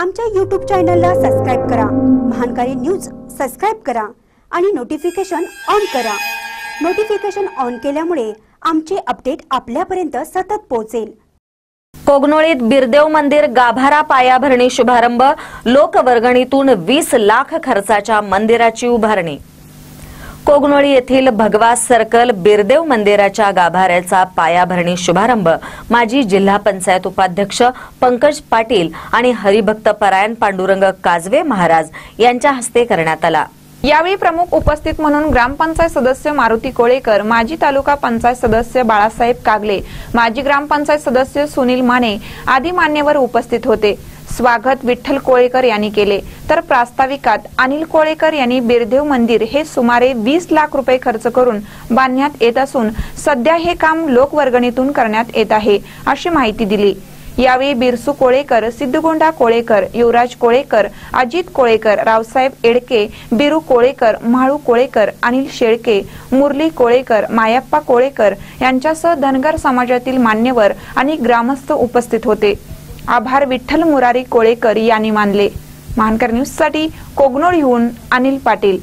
आमच्या यूट्यूब चॅनलला सबस्क्राईब करा. महानकारी न्यूज सबस्क्राईब करा आणि नोटिफिकेशन ऑन करा. नोटिफिकेशन ऑन केल्यामुळे आमचे अपडेट आपल्यापर्यंत सतत पोहोचेल. कोगनोळीत बिरदेव मंदिर गाभारा पायाभरणी शुभारंभ लोकवर्गणीतून वीस लाख खर्चाच्या मंदिराची उभारणी. कोगनोळी येथील भगवा सर्कल बिरदेव मंदिराच्या गाभाऱ्याचा पायाभरणी शुभारंभ माजी जिल्हा पंचायत उपाध्यक्ष पंकज पाटील आणि हरिभक्त परायण पांडुरंग काजवे महाराज यांच्या हस्ते करण्यात आला. यावेळी प्रमुख उपस्थित म्हणून ग्रामपंचायत सदस्य मारुती कोळेकर माजी तालुका पंचायत सदस्य बाळासाहेब कागले माजी ग्रामपंचायत सदस्य सुनील माने आदी मान्यवर उपस्थित होते. स्वागत विठ्ठल कोळेकर यांनी केले. तर प्रास्ताविकात अनिल कोळेकर यांनी बिरदेव मंदिर हे सुमारे वीस लाख रुपये खर्च करून बांधण्यात येत असून सध्या हे काम लोकवर्गणीतून करण्यात येत आहे अशी माहिती दिली. यावेळी बिरसू कोळेकर सिद्धगोंडा कोळेकर युवराज कोळेकर अजित कोळेकर रावसाहेब एडके बिरू कोळेकर म्हाळू कोळेकर अनिल शेळके मुरली कोळेकर मायाप्पा कोळेकर यांच्यासह धनगर समाजातील मान्यवर आणि ग्रामस्थ उपस्थित होते. आभार विठ्ठल मुरारी कोळेकर यांनी मानले. महानकर न्यूजसाठी कोगनोळीहून अनिल पाटील.